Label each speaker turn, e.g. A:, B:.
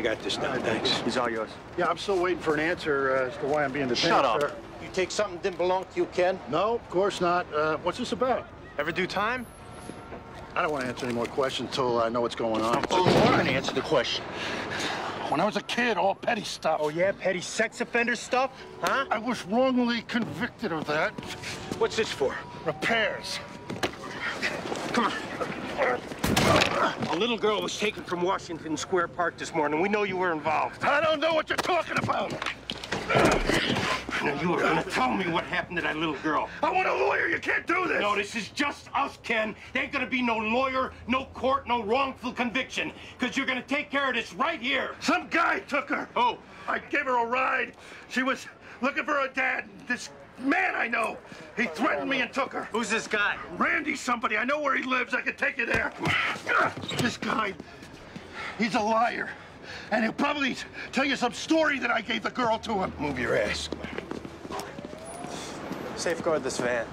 A: this now, thanks.
B: He's all yours.
C: Yeah, I'm still waiting for an answer uh, as to why I'm being detained.
A: Shut up.
C: sir.
A: You take something that didn't belong to you, Ken?
C: No, of course not. Uh, what's this about?
A: Ever do time?
C: I don't want to answer any more questions until I know what's going on.
A: Oh, you want to answer the question.
C: When I was a kid, all petty stuff.
A: Oh, yeah? Petty sex offender stuff? Huh?
C: I was wrongly convicted of that.
A: What's this for?
C: Repairs.
A: Come on. A little girl was taken from Washington Square Park this morning. We know you were involved.
C: I don't know what you're talking about.
A: Now, you are gonna tell me what happened to that little girl.
C: I want a lawyer. You can't do this.
A: No, this is just us, Ken. There ain't gonna be no lawyer, no court, no wrongful conviction. Because you're gonna take care of this right here.
C: Some guy took her.
A: Oh.
C: I gave her a ride. She was looking for her dad. This man I know, he threatened me and took her.
A: Who's this guy?
C: Randy somebody. I know where he lives. I can take you there. This guy, he's a liar. And he'll probably tell you some story that I gave the girl to him.
A: Move your ass.
B: Safeguard this van.